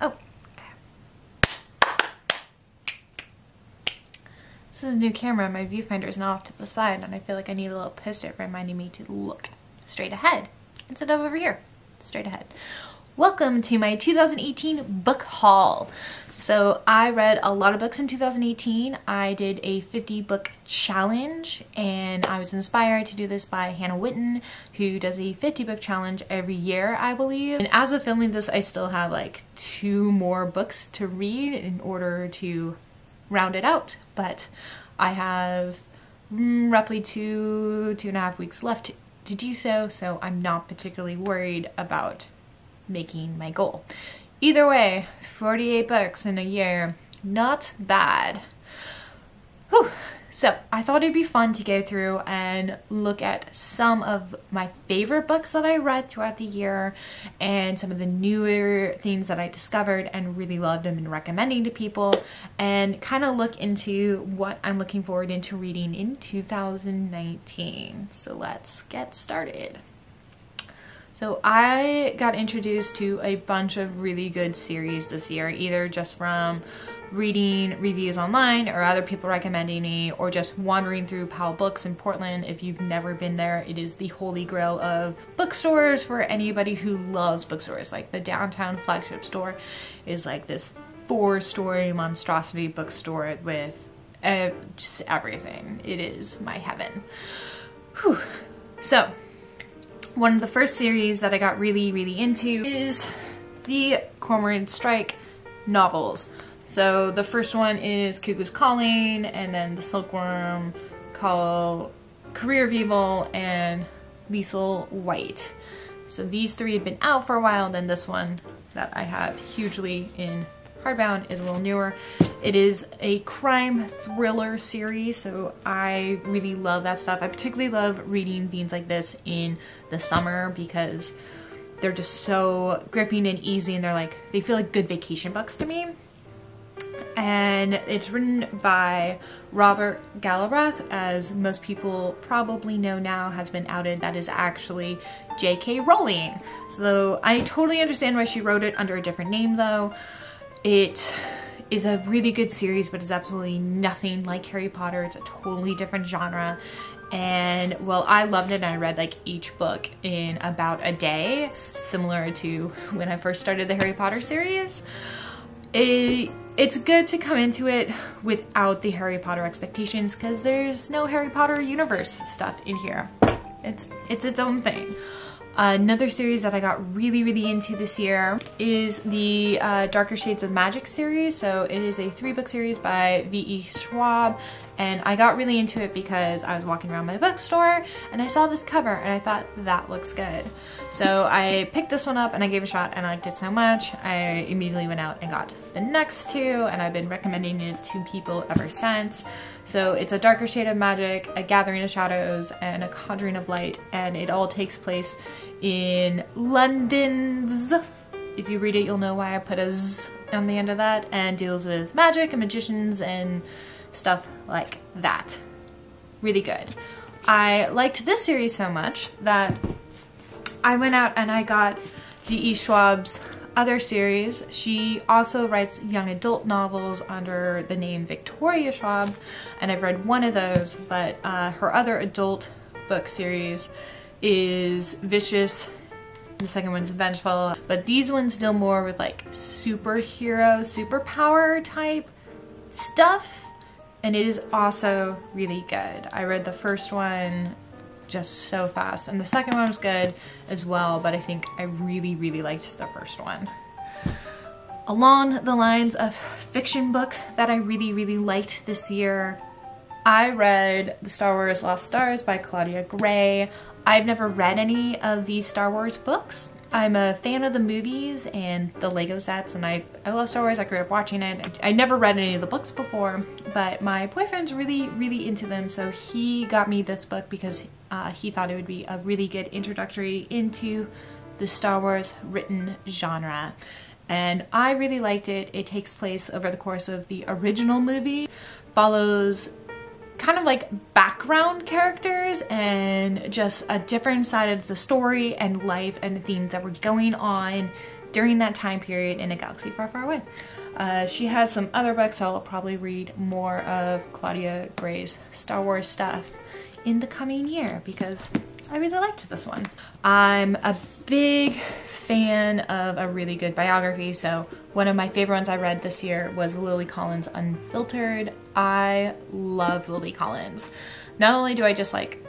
Oh. This is a new camera. My viewfinder is now off to the side and I feel like I need a little post-it reminding me to look straight ahead instead of over here. Straight ahead. Welcome to my 2018 book haul. So I read a lot of books in 2018. I did a 50 book challenge and I was inspired to do this by Hannah Witton who does a 50 book challenge every year I believe. And as of filming this I still have like two more books to read in order to round it out. But I have mm, roughly two, two and a half weeks left to do so, so I'm not particularly worried about making my goal. Either way, 48 books in a year, not bad. Whew. So I thought it'd be fun to go through and look at some of my favorite books that I read throughout the year and some of the newer things that I discovered and really loved and been recommending to people and kind of look into what I'm looking forward into reading in 2019. So let's get started. So I got introduced to a bunch of really good series this year, either just from reading reviews online or other people recommending me or just wandering through Powell Books in Portland. If you've never been there, it is the holy grail of bookstores for anybody who loves bookstores. Like the downtown flagship store is like this four-story monstrosity bookstore with uh, just everything. It is my heaven. Whew. So one of the first series that I got really, really into is the Cormoran Strike novels. So the first one is Cuckoo's Calling, and then The Silkworm, called Career of Evil, and Lethal White. So these three have been out for a while, then this one that I have hugely in hardbound is a little newer. It is a crime thriller series, so I really love that stuff. I particularly love reading things like this in the summer because they're just so gripping and easy and they're like, they feel like good vacation books to me. And it's written by Robert Galbraith, as most people probably know now has been outed that is actually J.K. Rowling. So I totally understand why she wrote it under a different name though. It is a really good series, but it's absolutely nothing like Harry Potter. It's a totally different genre. And well, I loved it and I read like each book in about a day, similar to when I first started the Harry Potter series. It, it's good to come into it without the Harry Potter expectations because there's no Harry Potter universe stuff in here. It's, it's its own thing. Another series that I got really, really into this year is the uh, Darker Shades of Magic series. So it is a three book series by V.E. Schwab and I got really into it because I was walking around my bookstore and I saw this cover and I thought that looks good. So I picked this one up and I gave it a shot and I liked it so much I immediately went out and got the next two and I've been recommending it to people ever since. So it's a darker shade of magic, a gathering of shadows, and a conjuring of light, and it all takes place in London's. If you read it, you'll know why I put a Z on the end of that, and deals with magic and magicians and stuff like that. Really good. I liked this series so much that I went out and I got V.E. Schwab's other series. She also writes young adult novels under the name Victoria Schwab, and I've read one of those, but uh, her other adult book series is Vicious. The second one's Vengeful, but these ones deal more with like superhero, superpower type stuff and it is also really good. I read the first one just so fast, and the second one was good as well, but I think I really, really liked the first one. Along the lines of fiction books that I really, really liked this year, I read The Star Wars Lost Stars by Claudia Gray. I've never read any of the Star Wars books, I'm a fan of the movies and the Lego sets and I, I love Star Wars. I grew up watching it. I, I never read any of the books before, but my boyfriend's really, really into them. So he got me this book because uh, he thought it would be a really good introductory into the Star Wars written genre. And I really liked it. It takes place over the course of the original movie, follows kind of like background characters and just a different side of the story and life and the things that were going on during that time period in a galaxy far, far away. Uh, she has some other books. So I'll probably read more of Claudia Gray's Star Wars stuff in the coming year because I really liked this one. I'm a big fan of a really good biography, so one of my favorite ones I read this year was Lily Collins Unfiltered. I love Lily Collins. Not only do I just like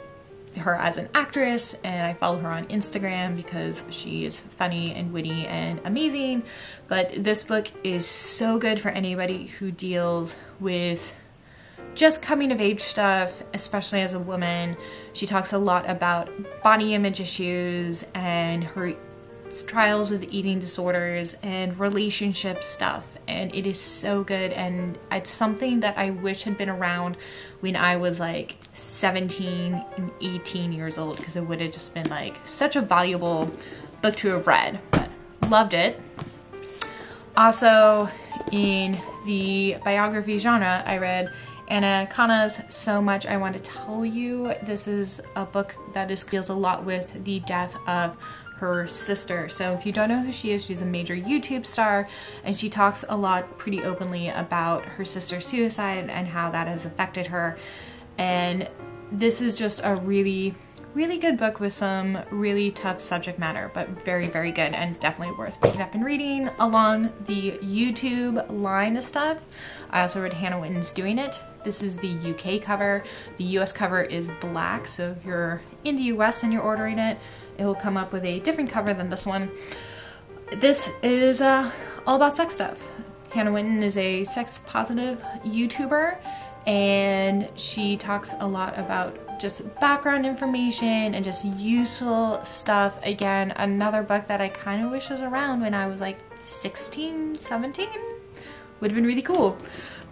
her as an actress and I follow her on Instagram because she is funny and witty and amazing. But this book is so good for anybody who deals with just coming of age stuff, especially as a woman. She talks a lot about body image issues and her trials with eating disorders and relationship stuff and it is so good and it's something that I wish had been around when I was like 17 and 18 years old because it would have just been like such a valuable book to have read but loved it also in the biography genre I read Anna Akana's So Much I Want to Tell You. This is a book that is, deals a lot with the death of her sister. So if you don't know who she is, she's a major YouTube star and she talks a lot pretty openly about her sister's suicide and how that has affected her. And this is just a really really good book with some really tough subject matter, but very, very good and definitely worth picking up and reading. Along the YouTube line of stuff, I also read Hannah Witton's Doing It. This is the UK cover. The US cover is black, so if you're in the US and you're ordering it, it will come up with a different cover than this one. This is uh, all about sex stuff. Hannah Winton is a sex positive YouTuber and she talks a lot about just background information and just useful stuff. Again, another book that I kind of wish was around when I was like 16, 17. Would have been really cool.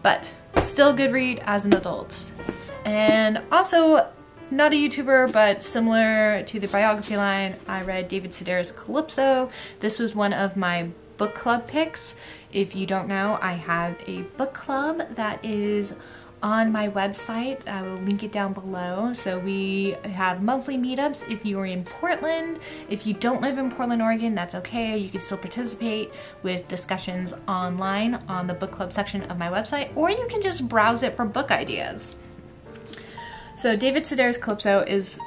But still good read as an adult. And also not a YouTuber, but similar to the biography line, I read David Sedaris Calypso. This was one of my book club picks. If you don't know, I have a book club that is on my website. I will link it down below. So we have monthly meetups if you are in Portland. If you don't live in Portland, Oregon, that's okay. You can still participate with discussions online on the book club section of my website, or you can just browse it for book ideas. So David Sedaris Calypso is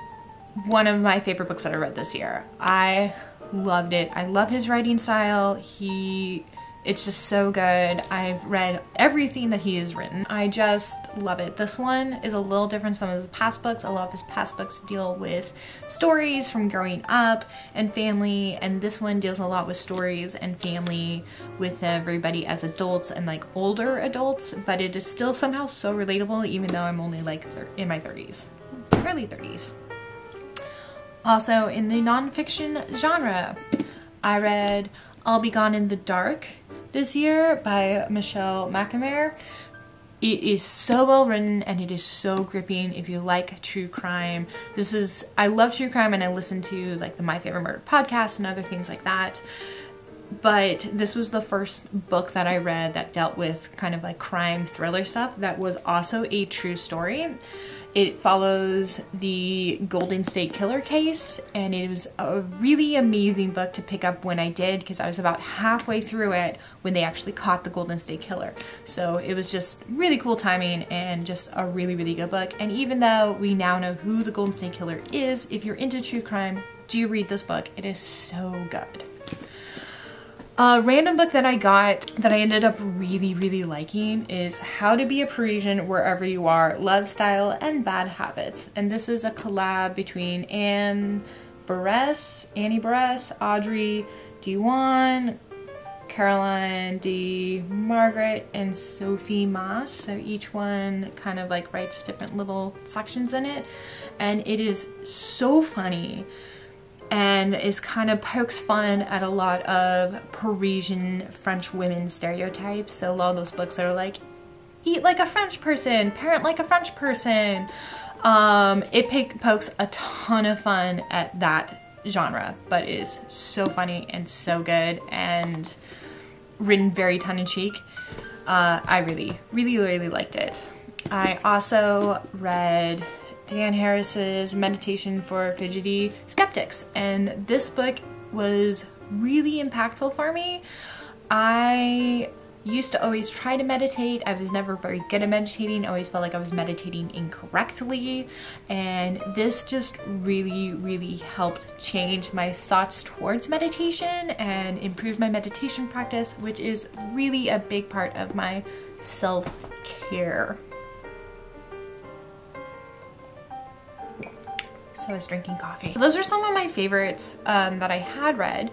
one of my favorite books that I read this year. I loved it. I love his writing style. He it's just so good. I've read everything that he has written. I just love it. This one is a little different from some of his past books. A lot of his past books deal with stories from growing up and family, and this one deals a lot with stories and family with everybody as adults and like older adults, but it is still somehow so relatable even though I'm only like in my 30s, early 30s. Also, in the nonfiction genre, I read I'll Be Gone in the Dark this year by Michelle McNamara. It is so well written and it is so gripping if you like true crime. This is, I love true crime and I listen to like the My Favorite Murder podcast and other things like that. But this was the first book that I read that dealt with kind of like crime thriller stuff that was also a true story. It follows the Golden State Killer case, and it was a really amazing book to pick up when I did because I was about halfway through it when they actually caught the Golden State Killer. So it was just really cool timing and just a really, really good book. And even though we now know who the Golden State Killer is, if you're into true crime, do read this book. It is so good. A random book that I got that I ended up really, really liking is How to Be a Parisian Wherever You Are, Love, Style, and Bad Habits. And this is a collab between Anne Berest, Annie Barres, Audrey Diwan, Caroline D. Margaret, and Sophie Moss. So each one kind of like writes different little sections in it. And it is so funny and is kind of pokes fun at a lot of Parisian French women stereotypes. So a lot of those books are like, eat like a French person, parent like a French person. Um, it pokes a ton of fun at that genre, but is so funny and so good and written very tongue-in-cheek. Uh, I really, really, really liked it. I also read Dan Harris's Meditation for Fidgety Skeptics. And this book was really impactful for me. I used to always try to meditate. I was never very good at meditating. I always felt like I was meditating incorrectly. And this just really, really helped change my thoughts towards meditation and improve my meditation practice, which is really a big part of my self so I was drinking coffee. Those are some of my favorites um, that I had read.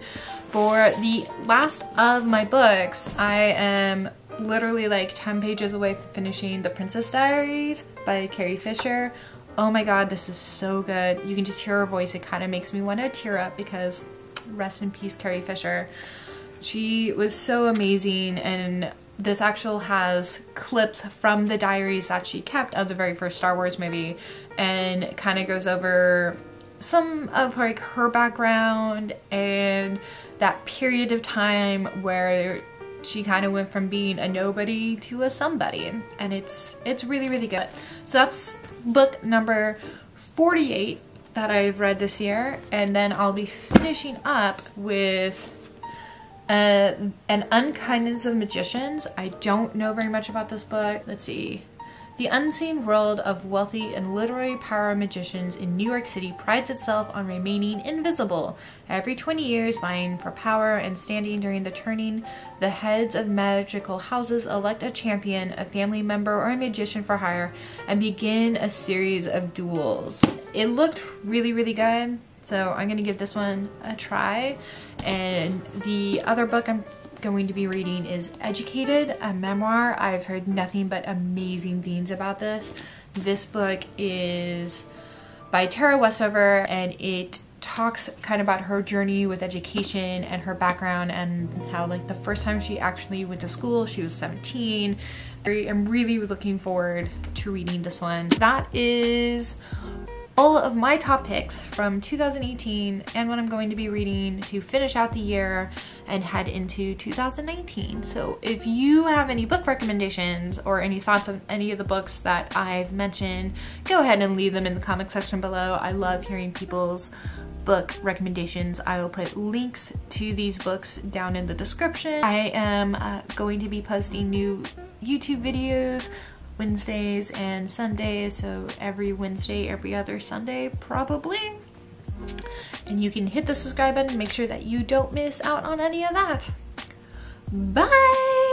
For the last of my books, I am literally like 10 pages away from finishing The Princess Diaries by Carrie Fisher. Oh my god, this is so good. You can just hear her voice. It kind of makes me want to tear up because rest in peace, Carrie Fisher. She was so amazing and this actual has clips from the diaries that she kept of the very first Star Wars movie and kind of goes over some of like her background and that period of time where she kind of went from being a nobody to a somebody. And it's it's really really good. So that's book number 48 that I've read this year. And then I'll be finishing up with uh, An Unkindness of Magicians. I don't know very much about this book. Let's see. The unseen world of wealthy and literary power magicians in New York City prides itself on remaining invisible. Every 20 years, vying for power and standing during the turning, the heads of magical houses elect a champion, a family member, or a magician for hire and begin a series of duels. It looked really, really good. So I'm gonna give this one a try. And the other book I'm going to be reading is Educated, a memoir. I've heard nothing but amazing things about this. This book is by Tara Westover and it talks kind of about her journey with education and her background and how like the first time she actually went to school she was 17 i'm really looking forward to reading this one that is all of my top picks from 2018 and what I'm going to be reading to finish out the year and head into 2019. So if you have any book recommendations or any thoughts on any of the books that I've mentioned, go ahead and leave them in the comment section below. I love hearing people's book recommendations. I will put links to these books down in the description. I am uh, going to be posting new YouTube videos Wednesdays and Sundays, so every Wednesday, every other Sunday, probably. And you can hit the subscribe button, make sure that you don't miss out on any of that. Bye!